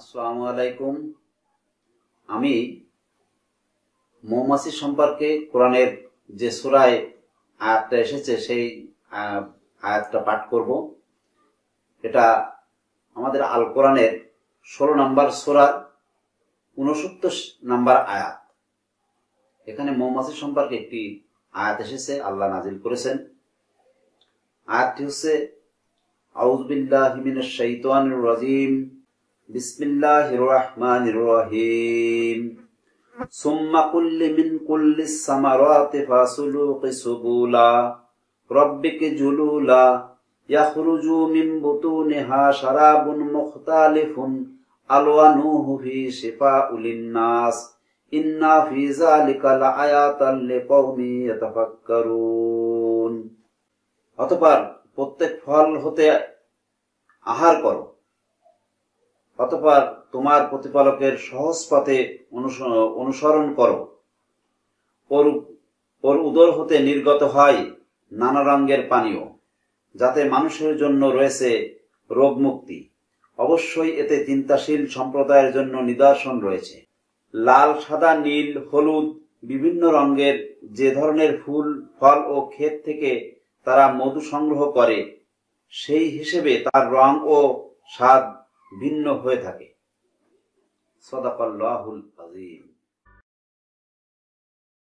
আসসালামু আলাইকুম। আমি মৌমাছি সম্পর্কে কোরআনের যে সুরায় আয়াতটা এসেছে, সেই আয়াতটা পাঠ করব। এটা আমাদের আল কোরআনের ষোলো নম্বর সুরার উনসত্তর নাম্বার আয়াত। এখানে মৌমাছি সম্পর্কে একটি আয়াত এসেছে, আল্লাহ নাজিল করেছেন। আয়াতটি হচ্ছে আউজবিল্লাহ মিনাশ শাইতানির রাজিম। বিসমিল্লাহির রহমানির রহিম ثم كل من كل الثمرات فسلوق سبولا ربك جلولا يخرج من بطونها شراب مختلف ألوانه في شفاء للناس إن في ذلك لآيات لقوم يتفكرون অতঃপর প্রত্যেক ফল হতে আহার করো অতঃপর তোমার প্রতিপালকের সহজ পথে অনুস- অনুসরণ করো। ওর ওর উদর হতে নির্গত হয় নানা রঙের পানীয়, যাতে মানুষের জন্য রয়েছে রোগ মুক্তি অবশ্যই এতে চিন্তাশীল সম্প্রদায়ের জন্য নিদর্শন রয়েছে। লাল, সাদা, নীল, হলুদ, বিভিন্ন রঙের যে ধরনের ফুল, ফল ও ক্ষেত থেকে তারা মধু সংগ্রহ করে, সেই হিসেবে তার রং ও স্বাদ ভিন্ন হয়ে থাকে। সদাকাল্লাহুল আজিম